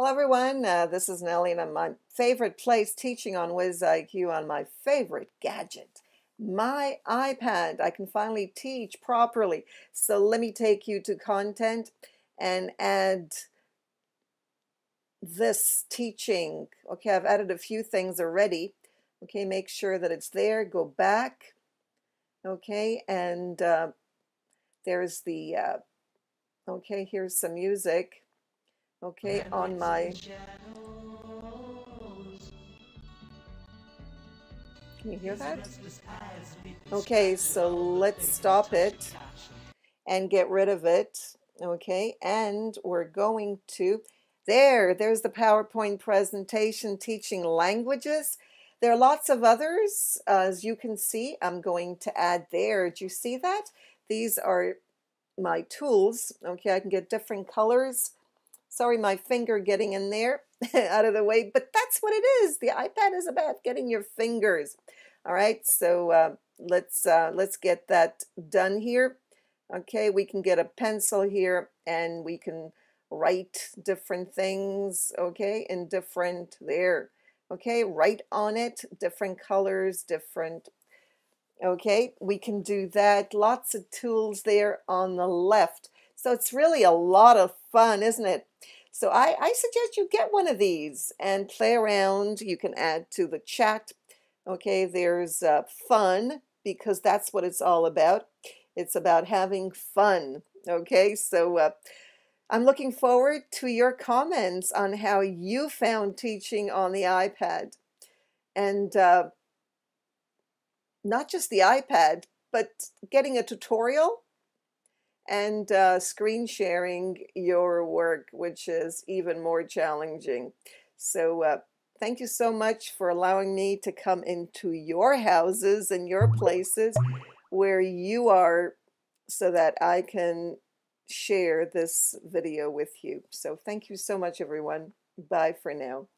Hello everyone, uh, this is Nellie and I'm my favorite place teaching on WizIQ on my favorite gadget, my iPad. I can finally teach properly. So let me take you to content and add this teaching. Okay, I've added a few things already. Okay, make sure that it's there. Go back. Okay, and uh, there's the, uh, okay, here's some music okay on my can you hear that? okay so let's stop it and get rid of it. Okay and we're going to there there's the PowerPoint presentation teaching languages. There are lots of others as you can see. I'm going to add there. Do you see that? These are my tools. Okay I can get different colors Sorry, my finger getting in there out of the way, but that's what it is. The iPad is about getting your fingers. All right, so uh, let's uh, let's get that done here. Okay, we can get a pencil here and we can write different things, okay, in different there. Okay, write on it, different colors, different okay we can do that lots of tools there on the left so it's really a lot of fun, isn't it? So I, I suggest you get one of these and play around. You can add to the chat. Okay, there's uh, fun because that's what it's all about. It's about having fun. Okay, so uh, I'm looking forward to your comments on how you found teaching on the iPad. And uh, not just the iPad, but getting a tutorial and uh, screen sharing your work, which is even more challenging. So uh, thank you so much for allowing me to come into your houses and your places where you are so that I can share this video with you. So thank you so much, everyone. Bye for now.